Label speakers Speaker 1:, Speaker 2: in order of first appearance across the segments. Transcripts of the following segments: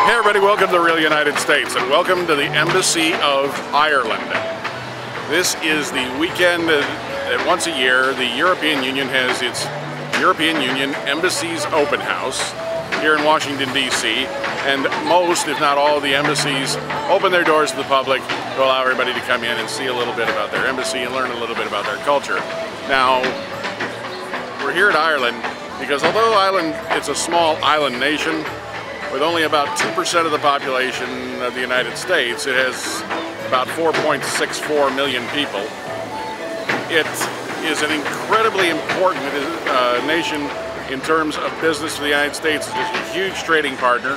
Speaker 1: Hey everybody, welcome to the real United States and welcome to the Embassy of Ireland. This is the weekend that once a year the European Union has its European Union Embassies Open House here in Washington DC and most, if not all, the embassies open their doors to the public to allow everybody to come in and see a little bit about their embassy and learn a little bit about their culture. Now, we're here at Ireland because although Ireland, it's a small island nation with only about 2% of the population of the United States, it has about 4.64 million people. It is an incredibly important uh, nation in terms of business for the United States. It's a huge trading partner.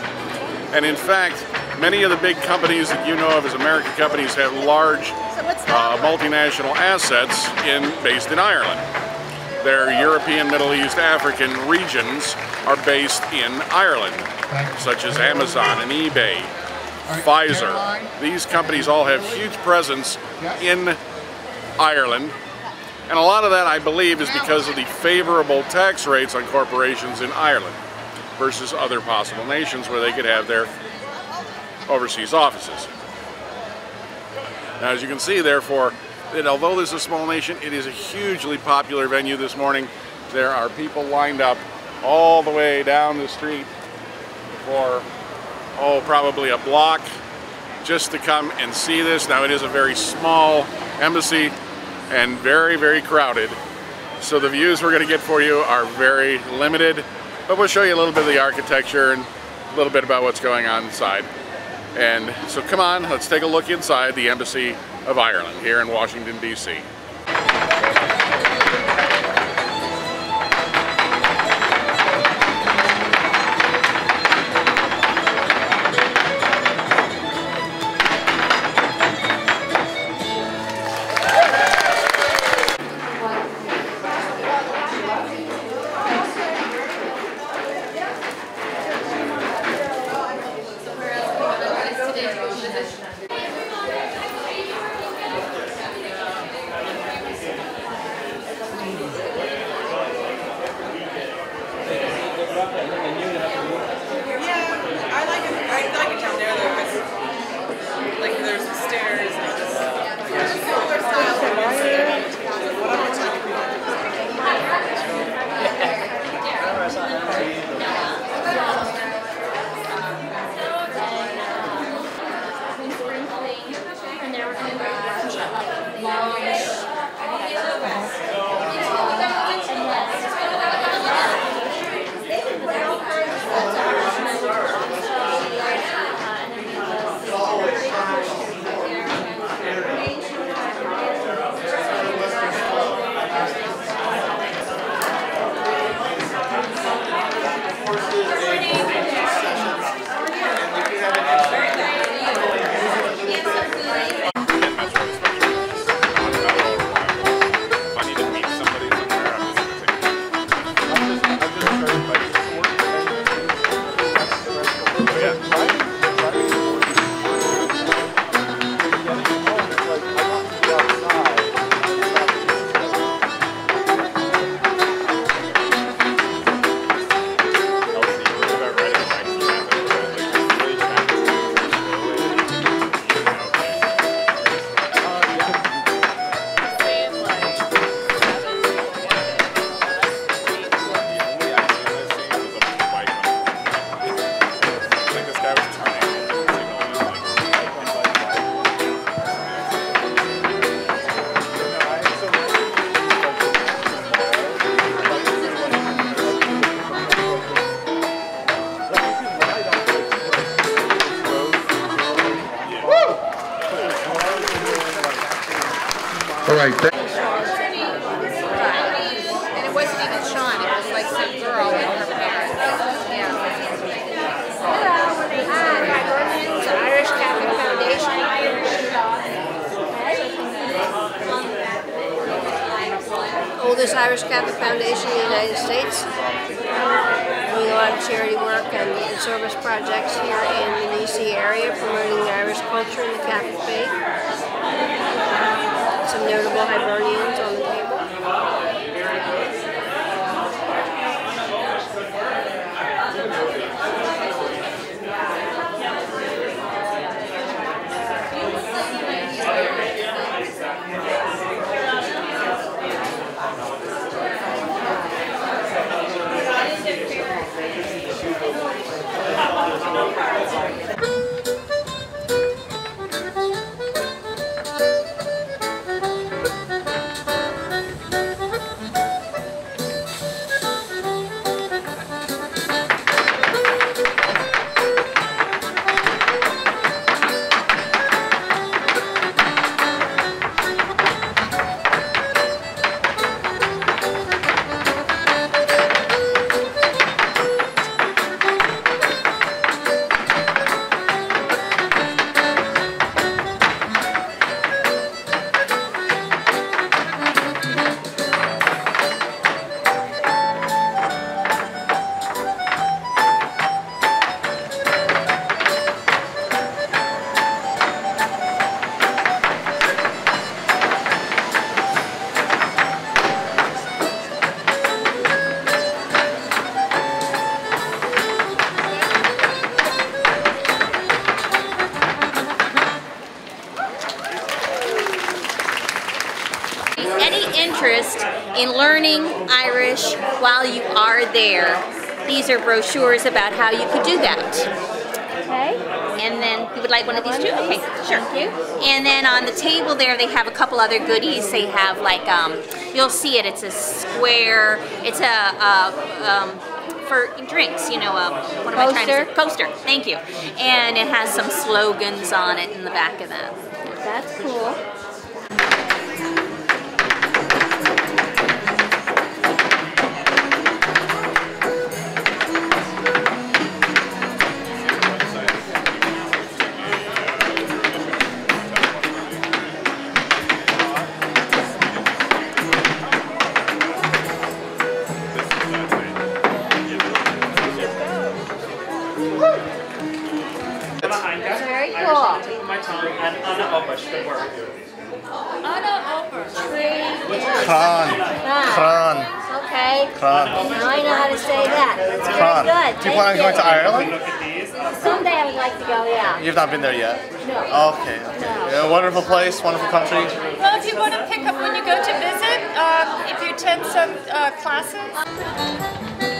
Speaker 1: And in fact, many of the big companies that you know of as American companies have large uh, multinational assets in, based in Ireland. Their European, Middle East, African regions are based in Ireland, such as Amazon and eBay, Pfizer. These companies all have huge presence in Ireland. And a lot of that, I believe, is because of the favorable tax rates on corporations in Ireland versus other possible nations where they could have their overseas offices. Now, as you can see, therefore, that although this is a small nation, it is a hugely popular venue this morning. There are people lined up all the way down the street for, oh, probably a block just to come and see this. Now, it is a very small embassy and very, very crowded. So the views we're going to get for you are very limited, but we'll show you a little bit of the architecture and a little bit about what's going on inside. And so come on, let's take a look inside the Embassy of Ireland here in Washington, D.C.
Speaker 2: Right.
Speaker 3: And it wasn't even Sean, it was like some girl and her parents. Yeah. Hi, it's Irish Catholic Foundation. Oldest Irish Catholic Foundation in the United States. Doing a lot of charity work and, service projects here in the DC area, promoting Irish culture and the Catholic faith some notable Hibernians on the
Speaker 4: in learning Irish while you are there. These are brochures about how you could do that. Okay. And then you would like one of these too? Okay, sure. Thank you. And then on the table there, they have a couple other goodies. They have like um, you'll see it. It's a square. It's a. a um, for drinks, you know, uh, what am I trying to say? Poster. Thank you. And it has some slogans on it in the back of that.
Speaker 3: That's cool. Very cool.
Speaker 5: my tongue and unopened the word.
Speaker 6: Kran. Kran.
Speaker 3: Okay.
Speaker 6: Kran.
Speaker 3: Now I know how to say that. That's very
Speaker 6: Kran.
Speaker 3: good.
Speaker 6: Do you plan on going to Ireland?
Speaker 5: Look at these.
Speaker 3: Someday I would like to go, yeah.
Speaker 6: You've not been there yet?
Speaker 3: No.
Speaker 6: Okay. okay. Yeah, wonderful place, wonderful country.
Speaker 7: Well, if you want to pick up when you go to visit, um, if you attend some uh, classes.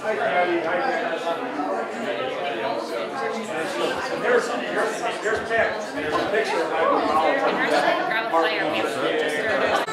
Speaker 2: Thank you very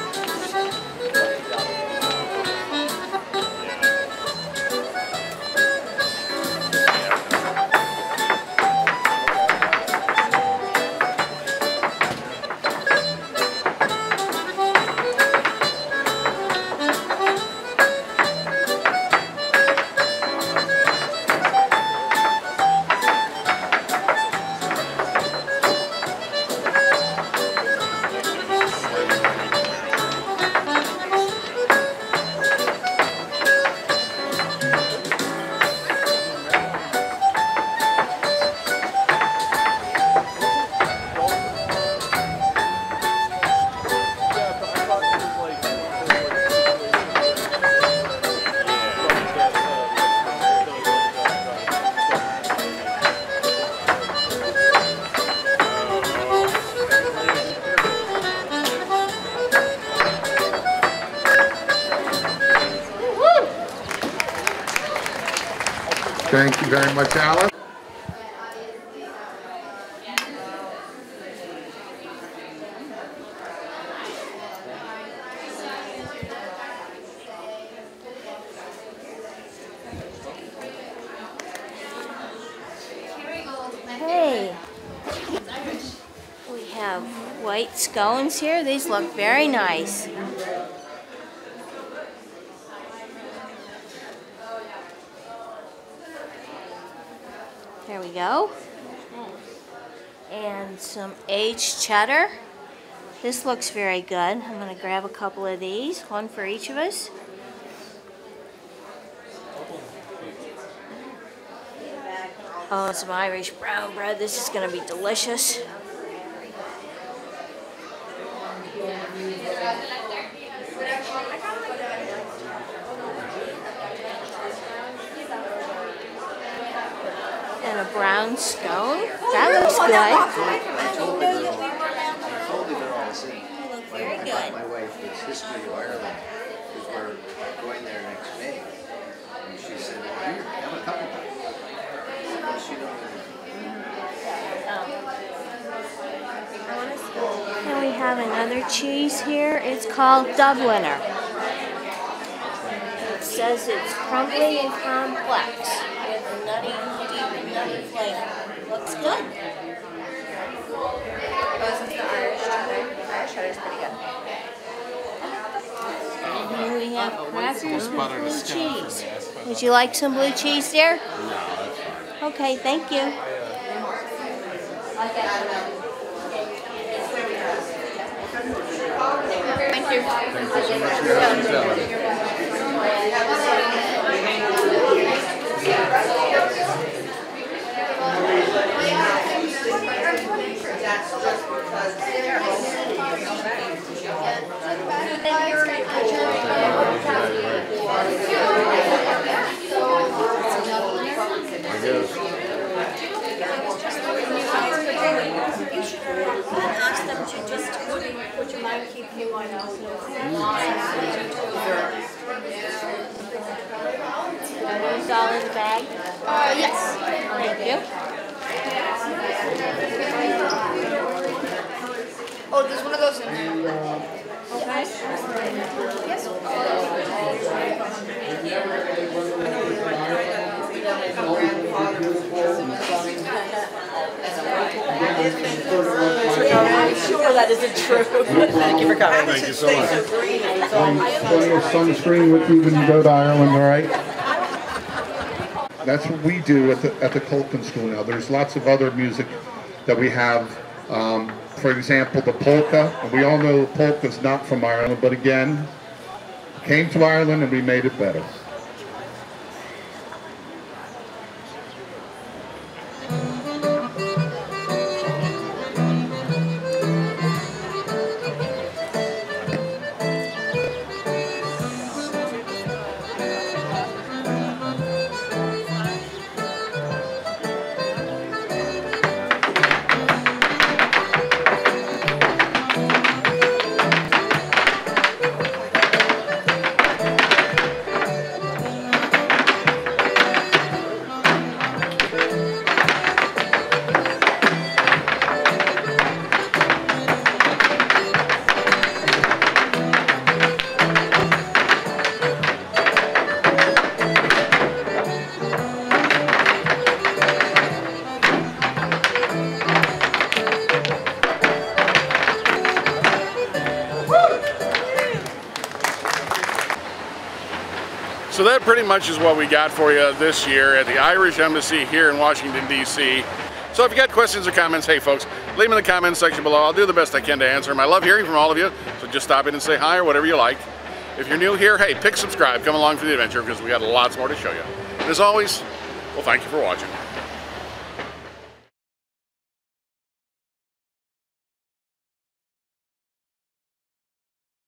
Speaker 3: Hey. We have white scones here. These look very nice. There we go. And some aged cheddar. This looks very good. I'm going to grab a couple of these, one for each of us. Oh, some Irish brown bread. This is going to be delicious. And a brown scone. That looks good.
Speaker 8: i told you they're all the same.
Speaker 3: Very
Speaker 8: My-
Speaker 3: good.
Speaker 8: My wife is history of Ireland, because we're going there next May. And she said, "Well, here, have a couple bites. She don't
Speaker 3: And we have another cheese here. It's called Dubliner. Says it's crumbly and complex with a nutty, deep nutty flavor. Looks good.
Speaker 4: This is the Irish cheddar. Irish cheddar is pretty good.
Speaker 3: And here we have crackers with blue cheese. Would you like some blue cheese there? No, Okay, thank you.
Speaker 4: Thank you.
Speaker 3: Ask them to just, would you mind keeping you on Those all in the bag?
Speaker 7: Uh, yes.
Speaker 3: Thank you.
Speaker 7: Oh, there's one of those in there.
Speaker 9: I'm sure that isn't true. Thank you for coming.
Speaker 1: Thank you so much.
Speaker 2: Plenty of sunscreen with you when you go to Ireland, all right? That's what we do at the, at the Colton School now. There's lots of other music that we have. Um, for example, the polka. And we all know the polka's not from Ireland, but again, came to Ireland and we made it better.
Speaker 1: So that pretty much is what we got for you this year at the Irish Embassy here in Washington, D.C. So if you got questions or comments, hey folks, leave them in the comments section below. I'll do the best I can to answer them. I love hearing from all of you, so just stop in and say hi or whatever you like. If you're new here, hey, pick subscribe, come along for the adventure because we got lots more to show you. And as always, well, thank you for watching.